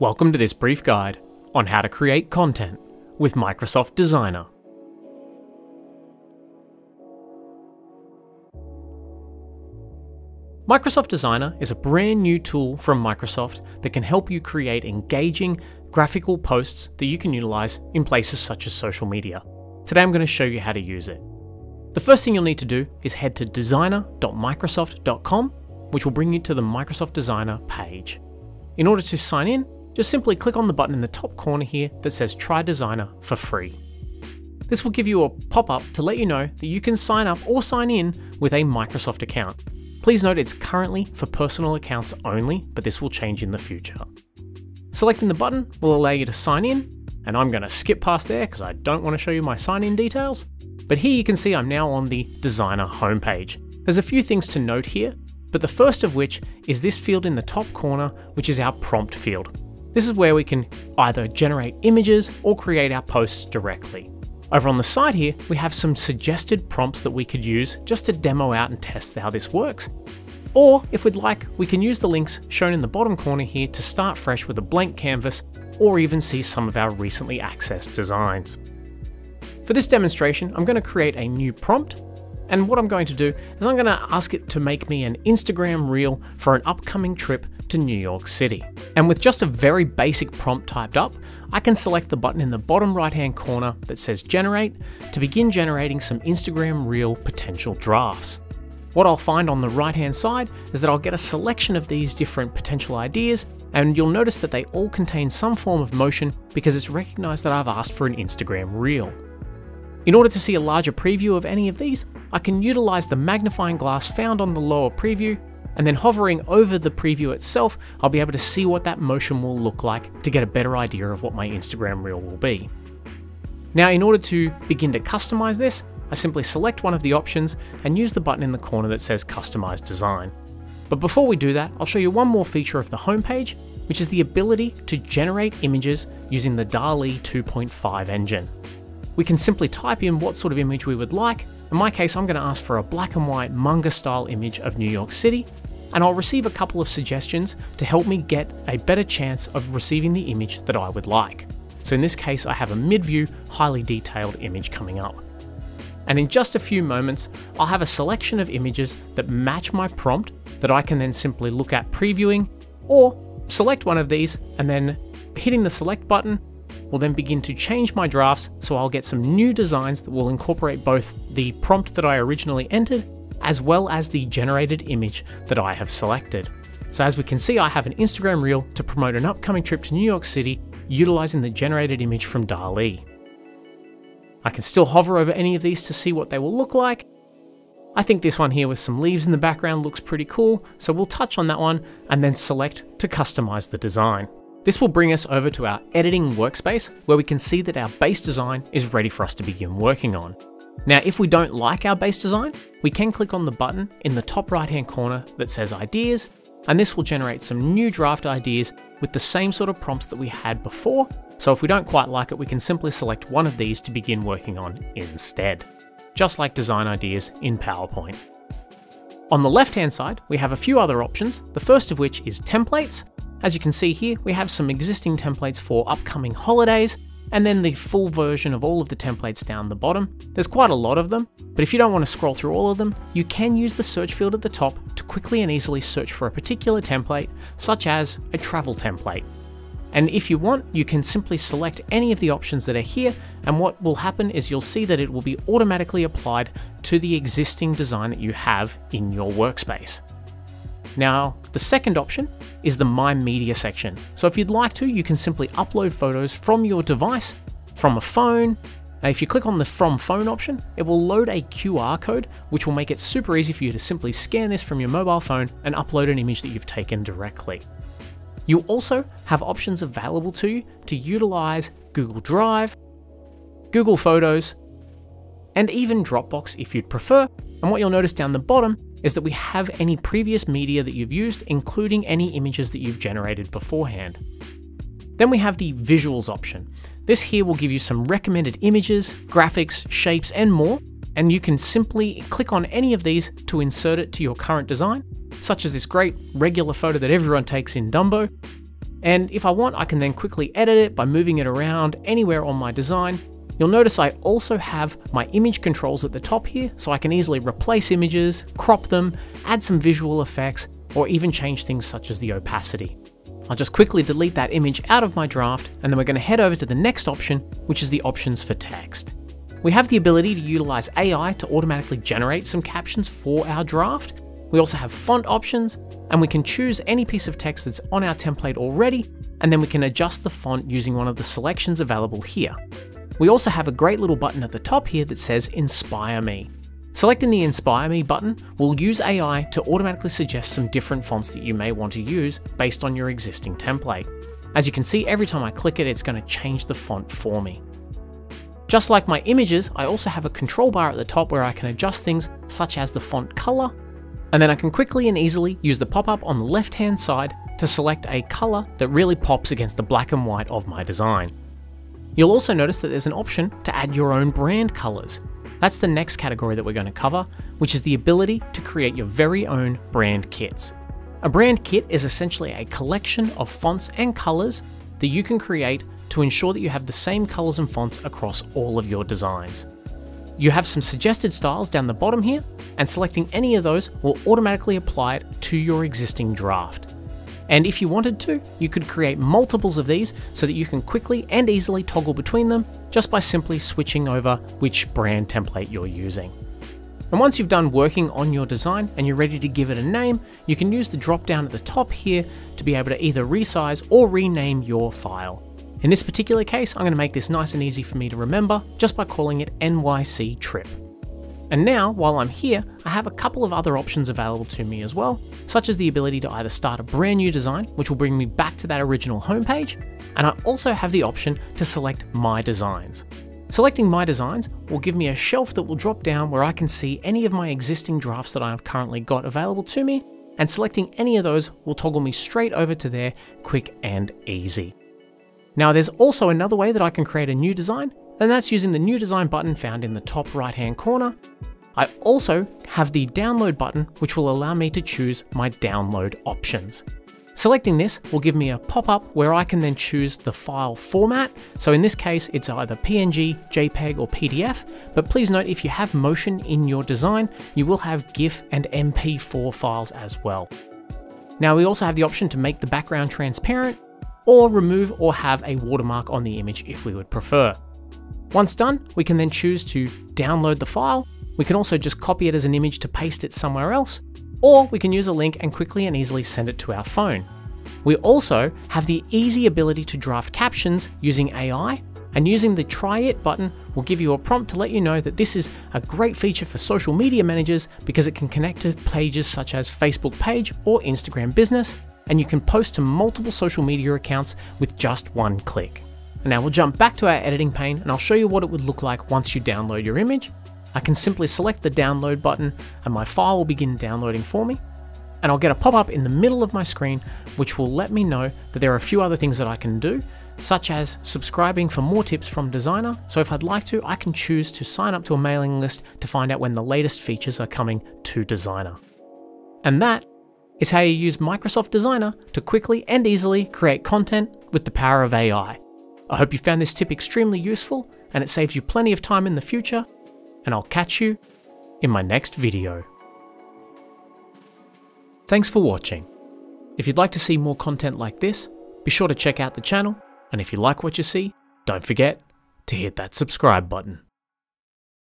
Welcome to this brief guide on how to create content with Microsoft Designer. Microsoft Designer is a brand new tool from Microsoft that can help you create engaging graphical posts that you can utilize in places such as social media. Today I'm going to show you how to use it. The first thing you'll need to do is head to designer.microsoft.com, which will bring you to the Microsoft Designer page. In order to sign in, just simply click on the button in the top corner here that says Try Designer for free. This will give you a pop up to let you know that you can sign up or sign in with a Microsoft account. Please note it's currently for personal accounts only, but this will change in the future. Selecting the button will allow you to sign in, and I'm going to skip past there because I don't want to show you my sign in details. But here you can see I'm now on the Designer homepage. There's a few things to note here, but the first of which is this field in the top corner, which is our prompt field. This is where we can either generate images or create our posts directly. Over on the side here, we have some suggested prompts that we could use just to demo out and test how this works. Or if we'd like, we can use the links shown in the bottom corner here to start fresh with a blank canvas or even see some of our recently accessed designs. For this demonstration, I'm going to create a new prompt and what I'm going to do is I'm going to ask it to make me an Instagram reel for an upcoming trip to New York City. And with just a very basic prompt typed up, I can select the button in the bottom right hand corner that says generate to begin generating some Instagram reel potential drafts. What I'll find on the right hand side is that I'll get a selection of these different potential ideas, and you'll notice that they all contain some form of motion because it's recognized that I've asked for an Instagram reel. In order to see a larger preview of any of these, I can utilize the magnifying glass found on the lower preview, and then hovering over the preview itself, I'll be able to see what that motion will look like to get a better idea of what my Instagram reel will be. Now, in order to begin to customize this, I simply select one of the options and use the button in the corner that says Customize Design. But before we do that, I'll show you one more feature of the homepage, which is the ability to generate images using the DALL-E 2.5 engine. We can simply type in what sort of image we would like, in my case, I'm going to ask for a black and white manga style image of New York City, and I'll receive a couple of suggestions to help me get a better chance of receiving the image that I would like. So in this case, I have a mid-view, highly detailed image coming up. And in just a few moments, I'll have a selection of images that match my prompt that I can then simply look at previewing, or select one of these and then hitting the select button will then begin to change my drafts so I'll get some new designs that will incorporate both the prompt that I originally entered as well as the generated image that I have selected. So as we can see, I have an Instagram reel to promote an upcoming trip to New York City utilizing the generated image from DALL-E. I can still hover over any of these to see what they will look like. I think this one here with some leaves in the background looks pretty cool, so we'll touch on that one and then select to customize the design. This will bring us over to our editing workspace where we can see that our base design is ready for us to begin working on. Now, if we don't like our base design, we can click on the button in the top right hand corner that says ideas, and this will generate some new draft ideas with the same sort of prompts that we had before. So if we don't quite like it, we can simply select one of these to begin working on instead, just like design ideas in PowerPoint. On the left hand side, we have a few other options, the first of which is templates, as you can see here, we have some existing templates for upcoming holidays, and then the full version of all of the templates down the bottom. There's quite a lot of them, but if you don't want to scroll through all of them, you can use the search field at the top to quickly and easily search for a particular template, such as a travel template. And if you want, you can simply select any of the options that are here, and what will happen is you'll see that it will be automatically applied to the existing design that you have in your workspace. Now, the second option is the My Media section. So if you'd like to, you can simply upload photos from your device, from a phone. Now, if you click on the From Phone option, it will load a QR code, which will make it super easy for you to simply scan this from your mobile phone and upload an image that you've taken directly. You also have options available to you to utilize Google Drive, Google Photos, and even Dropbox if you'd prefer. And what you'll notice down the bottom is that we have any previous media that you've used, including any images that you've generated beforehand. Then we have the visuals option. This here will give you some recommended images, graphics, shapes, and more, and you can simply click on any of these to insert it to your current design, such as this great regular photo that everyone takes in Dumbo. And if I want, I can then quickly edit it by moving it around anywhere on my design. You'll notice I also have my image controls at the top here, so I can easily replace images, crop them, add some visual effects, or even change things such as the opacity. I'll just quickly delete that image out of my draft, and then we're going to head over to the next option, which is the options for text. We have the ability to utilize AI to automatically generate some captions for our draft. We also have font options, and we can choose any piece of text that's on our template already, and then we can adjust the font using one of the selections available here. We also have a great little button at the top here that says Inspire Me. Selecting the Inspire Me button will use AI to automatically suggest some different fonts that you may want to use based on your existing template. As you can see, every time I click it, it's going to change the font for me. Just like my images, I also have a control bar at the top where I can adjust things such as the font color, and then I can quickly and easily use the pop-up on the left-hand side to select a color that really pops against the black and white of my design. You'll also notice that there's an option to add your own brand colors. That's the next category that we're going to cover, which is the ability to create your very own brand kits. A brand kit is essentially a collection of fonts and colors that you can create to ensure that you have the same colors and fonts across all of your designs. You have some suggested styles down the bottom here, and selecting any of those will automatically apply it to your existing draft. And if you wanted to, you could create multiples of these so that you can quickly and easily toggle between them just by simply switching over which brand template you're using. And once you've done working on your design and you're ready to give it a name, you can use the drop down at the top here to be able to either resize or rename your file. In this particular case, I'm going to make this nice and easy for me to remember just by calling it NYC Trip. And now, while I'm here, I have a couple of other options available to me as well, such as the ability to either start a brand new design, which will bring me back to that original homepage, and I also have the option to select My Designs. Selecting My Designs will give me a shelf that will drop down where I can see any of my existing drafts that I've currently got available to me, and selecting any of those will toggle me straight over to there quick and easy. Now there's also another way that I can create a new design, and that's using the new design button found in the top right hand corner. I also have the download button, which will allow me to choose my download options. Selecting this will give me a pop-up where I can then choose the file format. So in this case, it's either PNG, JPEG or PDF, but please note if you have motion in your design, you will have GIF and MP4 files as well. Now we also have the option to make the background transparent or remove or have a watermark on the image if we would prefer. Once done, we can then choose to download the file. We can also just copy it as an image to paste it somewhere else, or we can use a link and quickly and easily send it to our phone. We also have the easy ability to draft captions using AI, and using the Try It button will give you a prompt to let you know that this is a great feature for social media managers because it can connect to pages such as Facebook page or Instagram business, and you can post to multiple social media accounts with just one click. And now we'll jump back to our editing pane and I'll show you what it would look like once you download your image. I can simply select the download button and my file will begin downloading for me. And I'll get a pop-up in the middle of my screen which will let me know that there are a few other things that I can do, such as subscribing for more tips from Designer. So if I'd like to, I can choose to sign up to a mailing list to find out when the latest features are coming to Designer. And that is how you use Microsoft Designer to quickly and easily create content with the power of AI. I hope you found this tip extremely useful and it saves you plenty of time in the future, and I'll catch you in my next video. Thanks for watching. If you'd like to see more content like this, be sure to check out the channel, and if you like what you see, don't forget to hit that subscribe button.